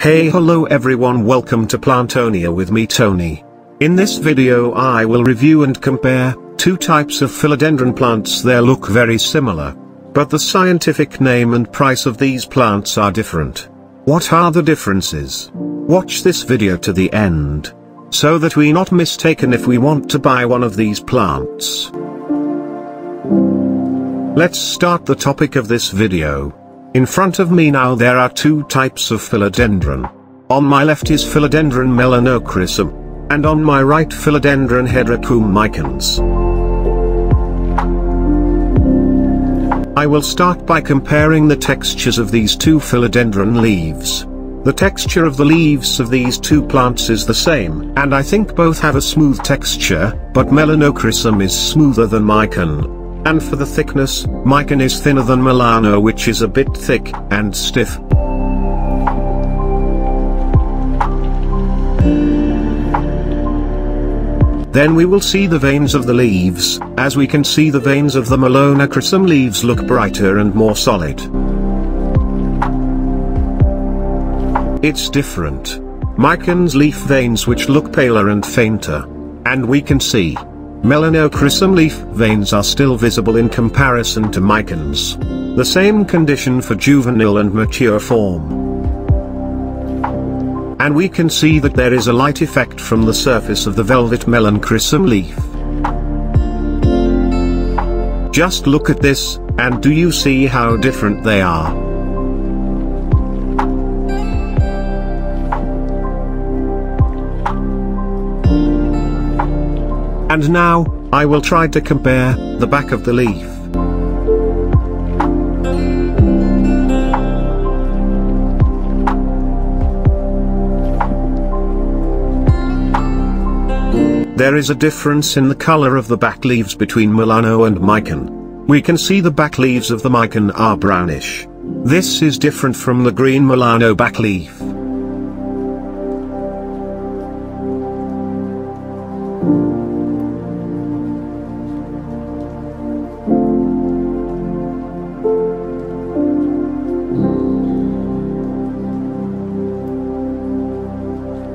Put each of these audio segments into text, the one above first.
Hey hello everyone welcome to Plantonia with me Tony. In this video I will review and compare, two types of philodendron plants they look very similar. But the scientific name and price of these plants are different. What are the differences? Watch this video to the end. So that we not mistaken if we want to buy one of these plants. Let's start the topic of this video. In front of me now there are two types of philodendron. On my left is philodendron melanochrysum. And on my right philodendron hederaceum micans. I will start by comparing the textures of these two philodendron leaves. The texture of the leaves of these two plants is the same, and I think both have a smooth texture, but melanochrysum is smoother than mican, and for the thickness, mican is thinner than Melano which is a bit thick and stiff. Then we will see the veins of the leaves, as we can see the veins of the Melanochrysum leaves look brighter and more solid. It's different. Mican's leaf veins which look paler and fainter. And we can see, Melanochrysum leaf veins are still visible in comparison to micans. The same condition for juvenile and mature form. And we can see that there is a light effect from the surface of the velvet melanochrysum leaf. Just look at this, and do you see how different they are? And now, I will try to compare, the back of the leaf. There is a difference in the color of the back leaves between Melano and Mican. We can see the back leaves of the Mican are brownish. This is different from the green Melano back leaf.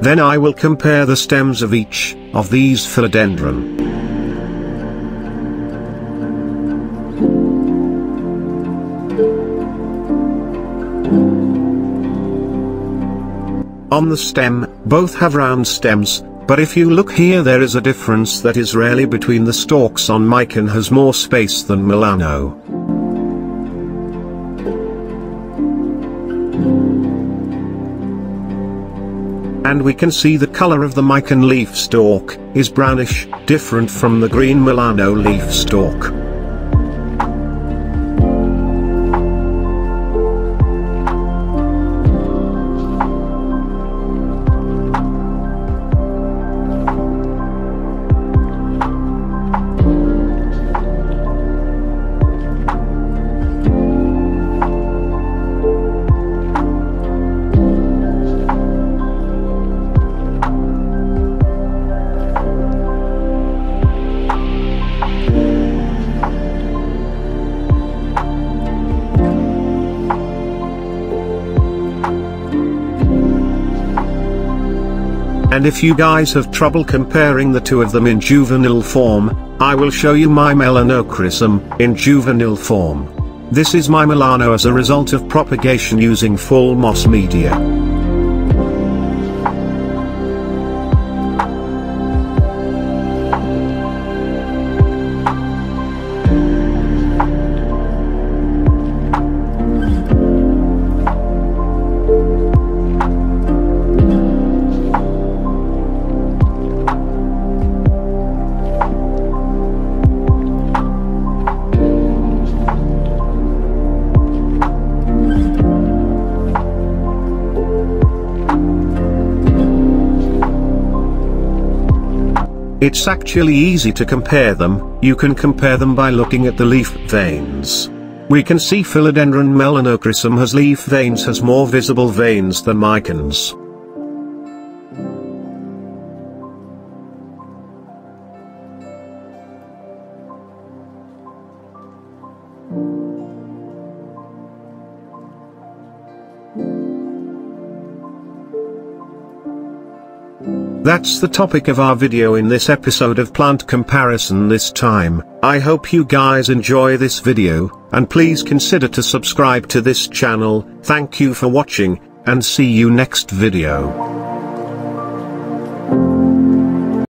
Then I will compare the stems of each, of these philodendron. On the stem, both have round stems, but if you look here there is a difference that is rarely between the stalks on Mican has more space than Melano. And we can see the color of the mican leaf stalk, is brownish, different from the green Melano leaf stalk. And if you guys have trouble comparing the two of them in juvenile form, I will show you my melanochrysum, in juvenile form. This is my Melano as a result of propagation using full moss media. It's actually easy to compare them, you can compare them by looking at the leaf veins. We can see Philodendron melanochrysum has leaf veins has more visible veins than Micans. That's the topic of our video in this episode of Plant Comparison this time. I hope you guys enjoy this video, and please consider to subscribe to this channel, thank you for watching, and see you next video.